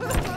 Ha